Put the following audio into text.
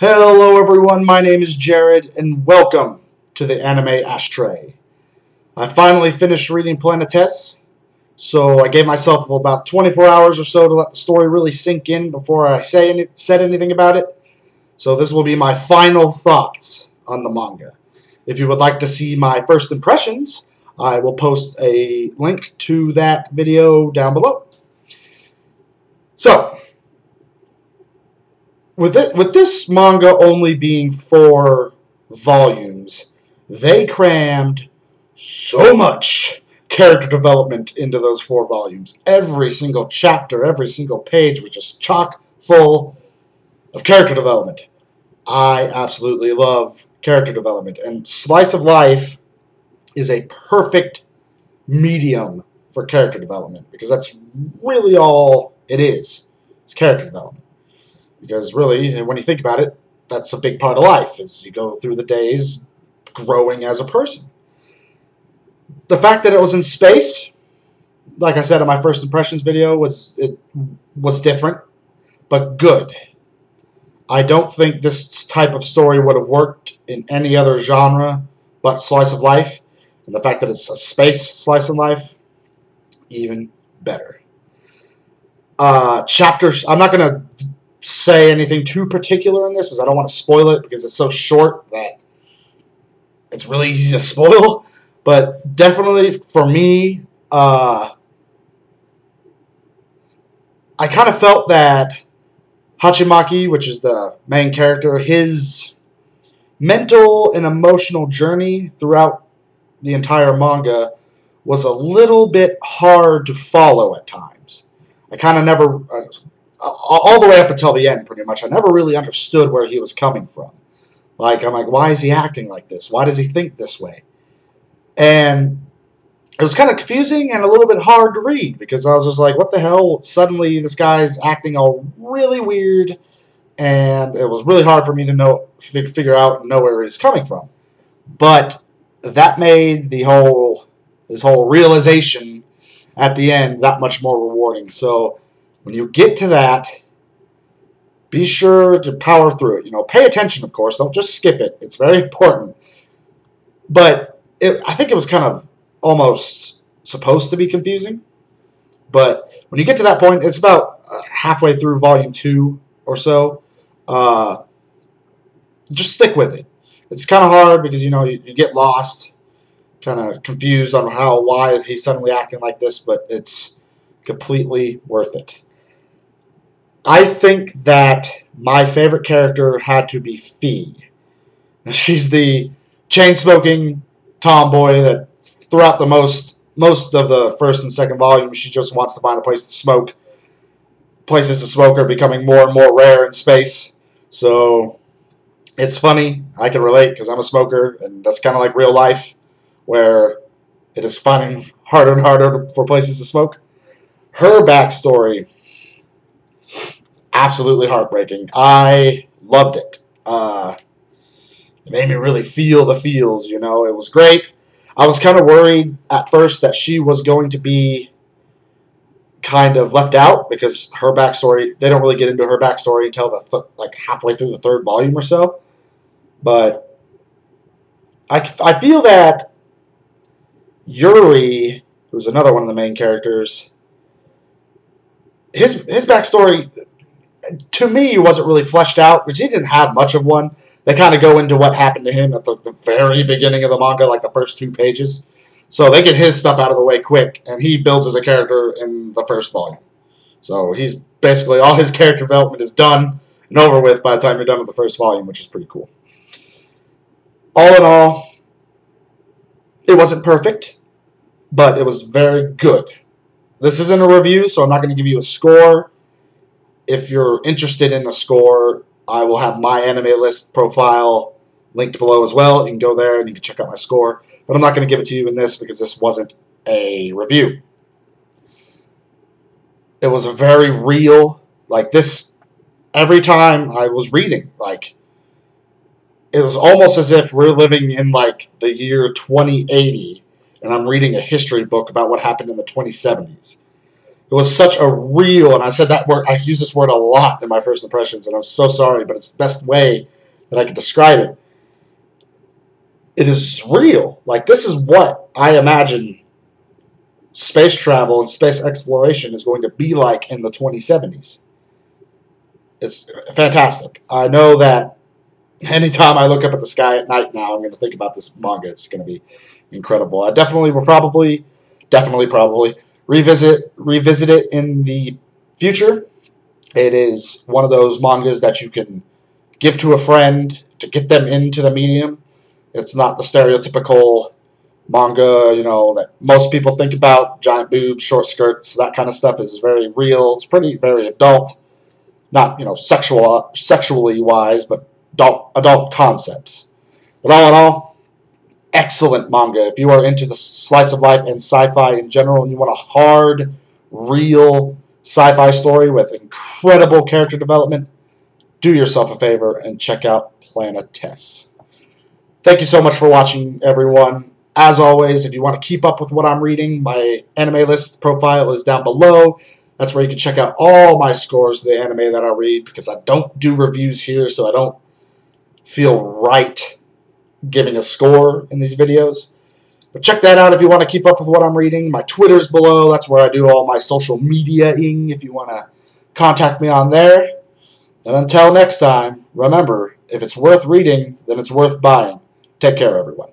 Hello everyone, my name is Jared, and welcome to the Anime Ashtray. I finally finished reading Planetes, so I gave myself about 24 hours or so to let the story really sink in before I say any, said anything about it. So this will be my final thoughts on the manga. If you would like to see my first impressions, I will post a link to that video down below. So, with it, with this manga only being four volumes, they crammed so much character development into those four volumes. Every single chapter, every single page was just chock full of character development. I absolutely love character development, and Slice of Life is a perfect medium for character development because that's really all it is. It's character development. Because really, when you think about it, that's a big part of life is you go through the days growing as a person. The fact that it was in space, like I said in my first impressions video, was it was different, but good. I don't think this type of story would have worked in any other genre but slice of life. And the fact that it's a space slice of life, even better. Uh, chapters, I'm not going to say anything too particular in this because I don't want to spoil it because it's so short that it's really easy to spoil. But definitely for me, uh, I kind of felt that Hachimaki, which is the main character, his mental and emotional journey throughout the entire manga was a little bit hard to follow at times. I kind of never, uh, all the way up until the end, pretty much, I never really understood where he was coming from. Like, I'm like, why is he acting like this? Why does he think this way? And it was kind of confusing and a little bit hard to read because I was just like, what the hell? Suddenly, this guy's acting all really weird, and it was really hard for me to know, figure out, know where he's coming from. But that made the whole this whole realization at the end that much more rewarding. So when you get to that, be sure to power through it. You know, pay attention, of course. Don't just skip it. It's very important. But it, I think it was kind of almost supposed to be confusing. But when you get to that point, it's about uh, halfway through volume two or so. Uh, just stick with it it's kind of hard because you know you, you get lost, kind of confused on how why is he suddenly acting like this, but it's completely worth it. I think that my favorite character had to be Fee. She's the chain smoking tomboy that throughout the most most of the first and second volume she just wants to find a place to smoke. Places to smoke are becoming more and more rare in space. So it's funny. I can relate because I'm a smoker, and that's kind of like real life, where it is finding harder and harder for places to smoke. Her backstory, absolutely heartbreaking. I loved it. Uh, it made me really feel the feels. You know, it was great. I was kind of worried at first that she was going to be kind of left out because her backstory they don't really get into her backstory until the th- like halfway through the third volume or so but I, I feel that Yuri, who's another one of the main characters, his his backstory to me wasn't really fleshed out because he didn't have much of one. They kind of go into what happened to him at the, the very beginning of the manga, like the first two pages. So they get his stuff out of the way quick, and he builds as a character in the first volume. So he's basically all his character development is done and over with by the time you're done with the first volume, which is pretty cool all in all, it wasn't perfect, but it was very good. This isn't a review, so I'm not going to give you a score. If you're interested in the score, I will have my anime list profile linked below as well. You can go there and you can check out my score. But I'm not going to give it to you in this because this wasn't a review. It was a very real, like this, every time I was reading, like, it was almost as if we're living in like the year 2080 and I'm reading a history book about what happened in the 2070s. It was such a real, and I said that word, I use this word a lot in my first impressions, and I'm so sorry, but it's the best way that I can describe it. It is real. Like, this is what I imagine space travel and space exploration is going to be like in the 2070s. It's fantastic. I know that anytime I look up at the sky at night now, I'm going to think about this manga. It's going to be incredible. I definitely will probably, definitely probably revisit revisit it in the future. It is one of those mangas that you can give to a friend to get them into the medium. It's not the stereotypical manga, you know, that most people think about, giant boobs, short skirts, that kind of stuff is very real. It's pretty very adult. Not, you know, sexual sexually wise, but adult adult concepts. But all in all, excellent manga. If you are into the slice of life and sci-fi in general, and you want a hard, real sci-fi story with incredible character development, do yourself a favor and check out Planetes. Thank you so much for watching, everyone. As always, if you want to keep up with what I'm reading, my anime list profile is down below. That's where you can check out all my scores of the anime that I read because I don't do reviews here, so I don't feel right giving a score in these videos. But check that out if you want to keep up with what I'm reading. My Twitter's below. That's where I do all my social media-ing if you want to contact me on there. And until next time, remember, if it's worth reading, then it's worth buying. Take care, everyone.